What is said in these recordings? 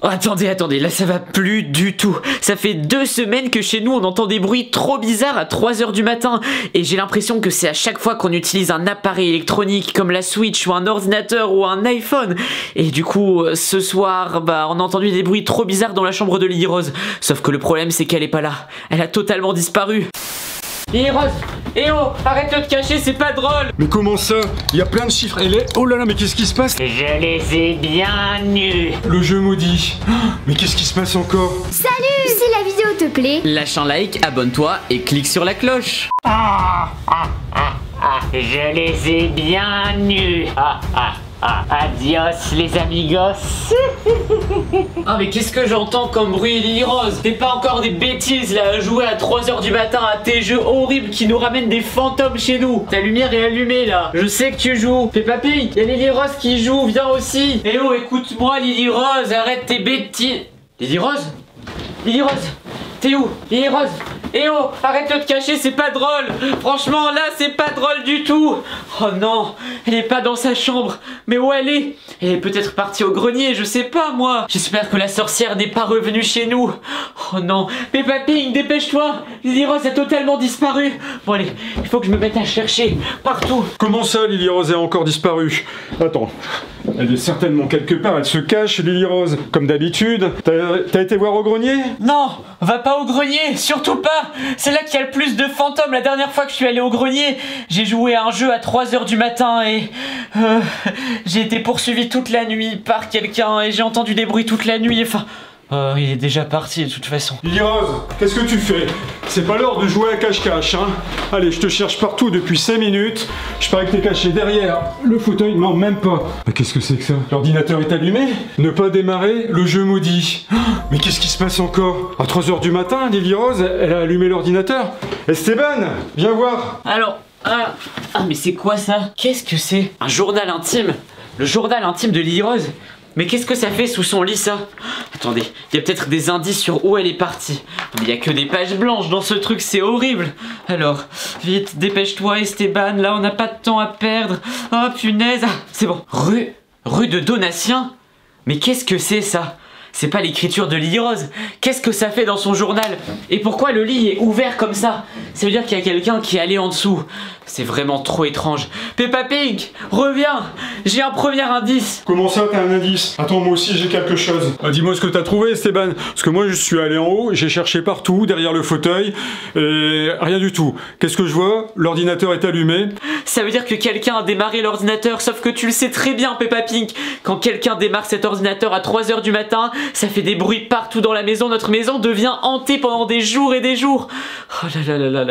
Oh, attendez, attendez, là ça va plus du tout. Ça fait deux semaines que chez nous on entend des bruits trop bizarres à 3h du matin. Et j'ai l'impression que c'est à chaque fois qu'on utilise un appareil électronique comme la Switch ou un ordinateur ou un iPhone. Et du coup, euh, ce soir, bah on a entendu des bruits trop bizarres dans la chambre de Lily Rose. Sauf que le problème c'est qu'elle est pas là. Elle a totalement disparu. Lily Rose Eh oh Arrête de te cacher, c'est pas drôle Mais comment ça? Il y a plein de chiffres. Elle est. Oh là là, mais qu'est-ce qui se passe? Je les ai bien nus Le jeu maudit. Ah, Mais qu'est-ce qui se passe encore? Salut Si la vidéo te plaît, Lâche un like, abonne-toi et clique sur la cloche. Ah, ah, ah, ah, je les ai bien nus. Ah. Adios les amigos. Ah mais qu'est-ce que j'entends comme bruit Lily Rose? T'es pas encore des bêtises là. À jouer à 3h du matin à tes jeux horribles qui nous ramènent des fantômes chez nous. Ta lumière est allumée là. Je sais que tu joues. Peppa Pig Y'a Lily Rose qui joue, viens aussi. Eh oh écoute-moi Lily Rose, arrête tes bêtises. Lily Rose? Lily Rose T'es où? Lily Rose Eh oh Arrête de te cacher, c'est pas drôle. Franchement là c'est pas drôle du tout. Oh non Elle est pas dans sa chambre. Mais où elle est? Elle est peut-être partie au grenier, je sais pas moi. J'espère que la sorcière n'est pas revenue chez nous. Oh non. Peppa Pig, dépêche-toi. Lily Rose a totalement disparu Bon allez, il faut que je me mette à chercher partout. Comment ça, Lily Rose a encore disparu Attends. Elle est certainement quelque part, elle se cache, Lily Rose. Comme d'habitude. T'as été voir au grenier? Non, va pas au grenier, surtout pas C'est là qu'il y a le plus de fantômes. La dernière fois que je suis allé au grenier, j'ai joué à un jeu à 3h du matin et... euh, j'ai été poursuivi toute la nuit par quelqu'un et j'ai entendu des bruits toute la nuit, enfin... euh, il est déjà parti de toute façon. Lily Rose, qu'est-ce que tu fais? C'est pas l'heure de jouer à cache-cache, hein Allez, je te cherche partout depuis 5 minutes. Je parie que t'es caché derrière le fauteuil. Non, même pas. Mais qu'est-ce que c'est que ça? L'ordinateur est allumé Ne pas démarrer le jeu maudit. Ah, Mais qu'est-ce qui se passe encore? À 3h du matin, Lily Rose, elle a allumé l'ordinateur. Esteban, viens voir. Alors, ah, ah mais c'est quoi ça? Qu'est-ce que c'est? Un journal intime Le journal intime de Lily Rose mais qu'est-ce que ça fait sous son lit ça? Attendez, il y a peut-être des indices sur où elle est partie. Mais il y a que des pages blanches dans ce truc, c'est horrible. Alors, vite, dépêche-toi Esteban, là on n'a pas de temps à perdre. Oh punaise, ah, c'est bon. Rue, rue de Donatien? Mais qu'est-ce que c'est ça? C'est pas l'écriture de Lily Rose? Qu'est-ce que ça fait dans son journal? Et pourquoi le lit est ouvert comme ça? Ça veut dire qu'il y a quelqu'un qui est allé en dessous. C'est vraiment trop étrange. Peppa Pig, reviens J'ai un premier indice. Comment ça, t'as un indice? Attends, moi aussi j'ai quelque chose. Ah, Dis-moi ce que t'as trouvé, Esteban. Parce que moi je suis allé en haut, j'ai cherché partout, derrière le fauteuil, et rien du tout. Qu'est-ce que je vois? L'ordinateur est allumé. Ça veut dire que quelqu'un a démarré l'ordinateur, sauf que tu le sais très bien, Peppa Pig. Quand quelqu'un démarre cet ordinateur à 3h du matin, ça fait des bruits partout dans la maison. Notre maison devient hantée pendant des jours et des jours. Oh là là là là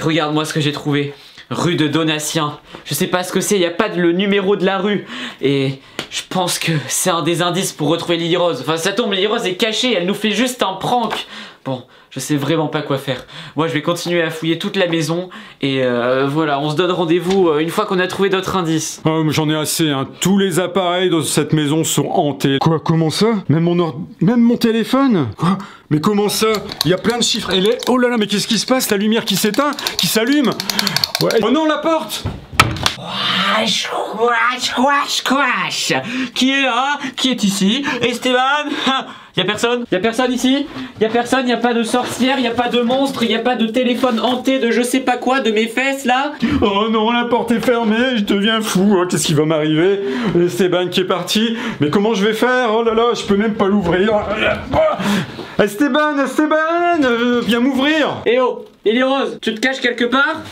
Regarde-moi ce que j'ai trouvé. Rue de Donatien. Je sais pas ce que c'est, il n'y a pas le numéro de la rue. Et je pense que c'est un des indices pour retrouver Lily Rose. Enfin, ça tombe, Lily Rose est cachée, elle nous fait juste un prank. Bon, je sais vraiment pas quoi faire. Moi, je vais continuer à fouiller toute la maison. Et euh, voilà, on se donne rendez-vous euh, une fois qu'on a trouvé d'autres indices. Oh, mais j'en ai assez, hein. Tous les appareils dans cette maison sont hantés. Quoi, comment ça? Même mon ord... Même mon téléphone? Quoi? Mais comment ça? Il y a plein de chiffres. Elle est... Oh là là, mais qu'est-ce qui se passe? La lumière qui s'éteint Qui s'allume Ouais. Oh non, la porte Squash, squash, squash, squash. Qui est là? Qui est ici? Esteban? Y a personne? Y a personne ici? Y a personne? Y a pas de sorcière? Y a pas de monstre? Y a pas de téléphone hanté de je sais pas quoi de mes fesses là? Oh non, la porte est fermée, je deviens fou. Oh, Qu'est-ce qui va m'arriver? Esteban qui est parti. Mais comment je vais faire? Oh là là, je peux même pas l'ouvrir. Oh Esteban, Esteban euh, Viens m'ouvrir. Eh oh Lily Rose, tu te caches quelque part?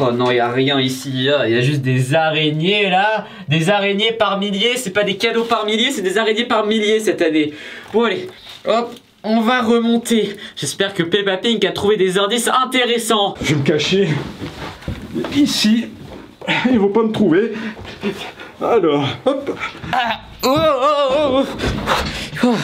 Oh non, y a rien ici, il y a juste des araignées là, des araignées par milliers, c'est pas des cadeaux par milliers, c'est des araignées par milliers cette année. Bon allez, hop, on va remonter. J'espère que Peppa Pink a trouvé des indices intéressants. Je vais me cacher ici. Ils vont pas me trouver. Alors, hop. Oh, oh, oh, oh. Oh,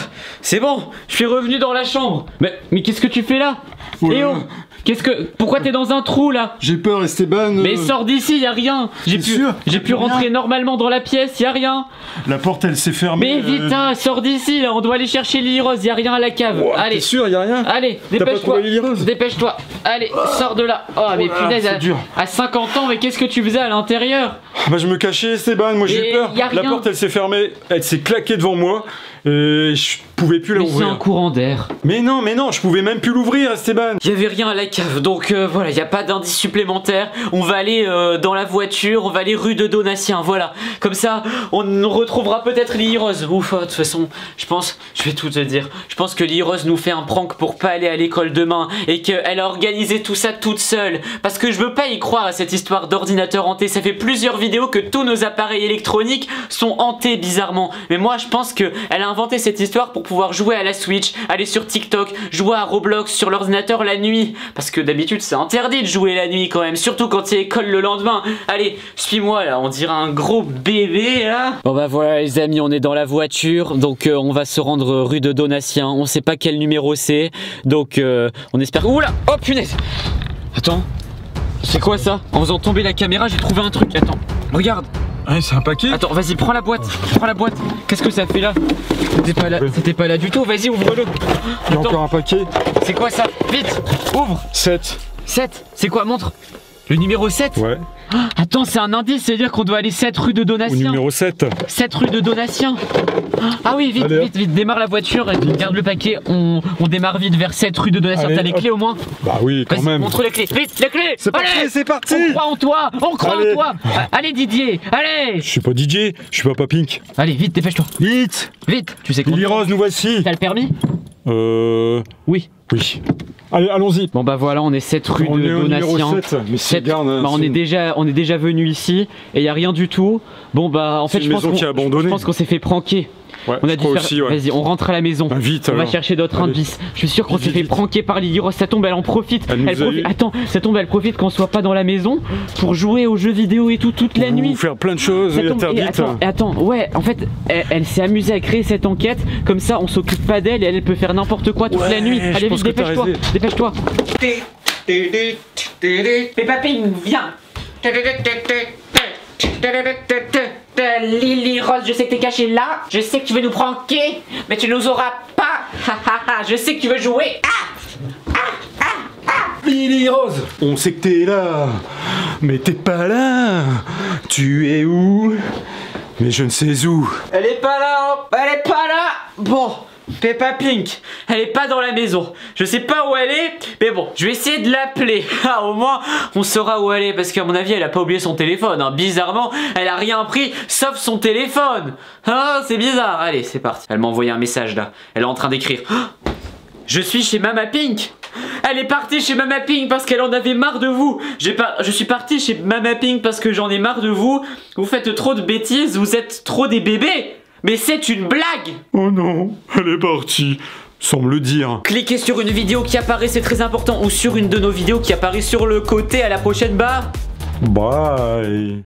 C'est bon, je suis revenu dans la chambre. Mais, mais qu'est-ce que tu fais là? Voilà. Qu'est-ce que. Pourquoi t'es dans un trou là J'ai peur, Esteban. Mais euh, sors d'ici, y a rien. J'ai T'es pu, sûr j'ai pu rentrer normalement dans la pièce, y a rien. La porte, elle s'est fermée. Mais vite, euh, hein, sors d'ici, là, on doit aller chercher Lily Rose, y a rien à la cave. ouah, Allez, T'es sûr, y a rien allez, T'as pas dépêche-toi. trouvé Lily Rose Dépêche-toi. Allez, sors de là. Oh, mais Oh là, punaise, c'est à, dur. à 50 ans, mais qu'est-ce que tu faisais à l'intérieur Bah, je me cachais, Esteban. Moi, j'ai Mais eu peur. y a La rien. porte, elle s'est fermée. Elle s'est claquée devant moi. Et je pouvais plus Mais c'est un l'ouvrir. courant d'air. Mais non, mais non, je pouvais même plus l'ouvrir, Esteban. Il y avait rien à la cave, donc euh, voilà, il n'y a pas d'indice supplémentaire. On va aller euh, dans la voiture, on va aller rue de Donatien, voilà. Comme ça, on retrouvera peut-être Lily Rose. Ouf, de toute façon, je pense, je vais tout te dire, je pense que Lily Rose nous fait un prank pour pas aller à l'école demain et qu'elle a organisé tout ça toute seule. Parce que je veux pas y croire à cette histoire d'ordinateur hanté. Ça fait plusieurs vidéos que tous nos appareils électroniques sont hantés bizarrement. Mais moi, je pense que elle a inventé cette histoire pour pouvoir jouer à la Switch, aller sur TikTok, jouer à Roblox sur l'ordinateur la nuit. Parce que d'habitude, c'est interdit de jouer la nuit quand même, surtout quand il école le lendemain. Allez, suis-moi là, on dirait un gros bébé là. Bon bah voilà les amis, on est dans la voiture, donc euh, on va se rendre rue de Donatien. On sait pas quel numéro c'est, donc euh, on espère. Oula, oh punaise. Attends, c'est quoi ça? En faisant tomber la caméra, j'ai trouvé un truc. Attends, regarde. Ah, c'est un paquet Attends, vas-y, prends la boîte. Prends la boîte. Qu'est-ce que ça fait là? C'était pas là, c'était pas là du tout. Vas-y, ouvre-le. Il y a encore un paquet. c'est quoi ça? Vite, ouvre. 7. 7. C'est quoi Montre. Le numéro 7 Ouais. Attends, c'est un indice, c'est-à-dire qu'on doit aller 7 rue de Au Donatien. numéro 7. 7 rue de Donatien. Ah oui, vite, Allez, vite, vite, démarre la voiture et garde le paquet. On, on démarre vite vers 7 rue de Donatien. T'as les hop. clés au moins Bah oui, quand même. montre les clés. Vite, les clés C'est parti, c'est parti On croit en toi On croit Allez. en toi Allez Didier Allez Je suis pas DJ, je suis Papa Pink. Allez, vite, dépêche-toi. Vite Vite Tu sais Lily conduire Rose, nous voici T'as le permis Euh... Oui. Oui. Allez, allons-y. Bon bah voilà, on est 7 rue On de est au Donatien. 7. Mais c'est Sept- garde, hein, bah, on est déjà on est déjà venu ici et il y a rien du tout. Bon bah en fait je pense qu'on je pense qu'on s'est fait pranker. Ouais, On a dû faire aussi, ouais. Vas-y, on rentre à la maison. Bah, vite, on va chercher d'autres indices. Je suis sûr qu'on s'est fait pranker par Lily Rose. Ça tombe, elle en profite. Elle. Attends, ça tombe, elle profite qu'on soit pas dans la maison pour jouer aux jeux vidéo et tout toute la nuit. faire plein de choses Ça tombe- et interdites. attends, et attends, ouais, en fait, elle, elle s'est amusée à créer cette enquête, comme ça on s'occupe pas d'elle et elle, peut faire n'importe quoi toute Ouais, la nuit. Allez vite, dépêche-toi, dépêche-toi. Peppa Pig, viens. Lily Rose, je sais que t'es caché là. Je sais que tu veux nous pranker, mais tu nous auras pas. je sais que tu veux jouer. Ah Lily Rose On sait que t'es là, mais t'es pas là. Tu es où Mais je ne sais où. Elle est pas là, hein. elle est pas là. Bon, Peppa Pink, elle est pas dans la maison. Je sais pas où elle est, mais bon, je vais essayer de l'appeler. Ah, au moins, on saura où elle est, parce qu'à mon avis, elle a pas oublié son téléphone. hein. Bizarrement, elle a rien pris, sauf son téléphone. Ah, c'est bizarre. Allez, c'est parti. Elle m'a envoyé un message là. Elle est en train d'écrire. Je suis chez Mama Pink. Elle est partie chez Mama Pink parce qu'elle en avait marre de vous. Je suis parti chez Mama Pink parce que j'en ai marre de vous. Vous faites trop de bêtises, vous êtes trop des bébés. Mais c'est une blague. Oh non, elle est partie. Sans me le dire. Cliquez sur une vidéo qui apparaît, c'est très important, ou sur une de nos vidéos qui apparaît sur le côté à la prochaine barre. Bye.